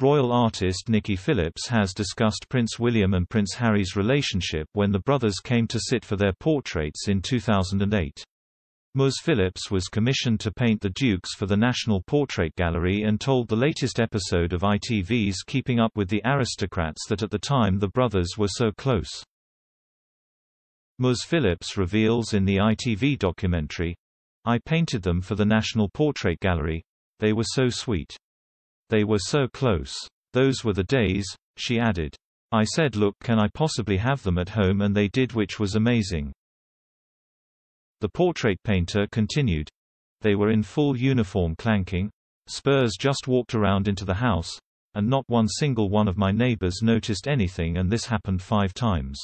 Royal artist Nicky Philipps has discussed Prince William and Prince Harry's relationship when the brothers came to sit for their portraits in 2008. Ms. Philipps was commissioned to paint the Dukes for the National Portrait Gallery and told the latest episode of ITV's Keeping Up with the Aristocrats that at the time the brothers were so close. Ms. Philipps reveals in the ITV documentary, I painted them for the National Portrait Gallery. They were so sweet. They were so close. Those were the days, she added. I said look can I possibly have them at home and they did which was amazing. The portrait painter continued. They were in full uniform clanking. Spurs just walked around into the house, and not one single one of my neighbors noticed anything and this happened five times.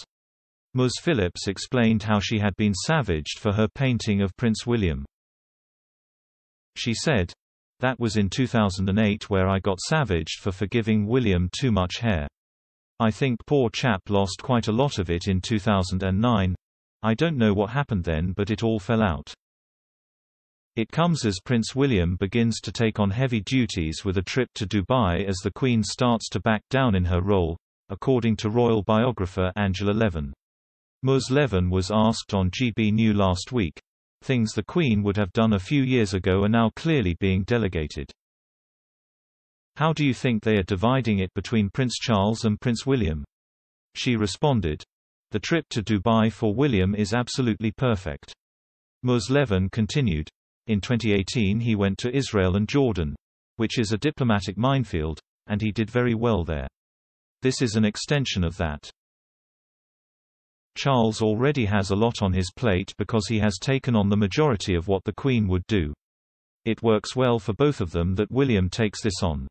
Ms. Philipps explained how she had been savaged for her painting of Prince William. She said, That was in 2008 where I got savaged for forgiving William too much hair. I think poor chap lost quite a lot of it in 2009. I don't know what happened then but it all fell out. It comes as Prince William begins to take on heavy duties with a trip to Dubai as the Queen starts to back down in her role, according to royal biographer Angela Levin. Ms. Levin was asked on GB New last week. Things the Queen would have done a few years ago are now clearly being delegated. How do you think they are dividing it between Prince Charles and Prince William? She responded. The trip to Dubai for William is absolutely perfect. Ms. Levin continued. In 2018 he went to Israel and Jordan. Which is a diplomatic minefield, and he did very well there. This is an extension of that. Charles already has a lot on his plate because he has taken on the majority of what the Queen would do. It works well for both of them that William takes this on.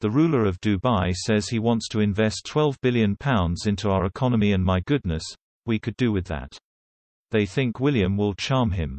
The ruler of Dubai says he wants to invest £12 billion into our economy and my goodness, we could do with that. They think William will charm him.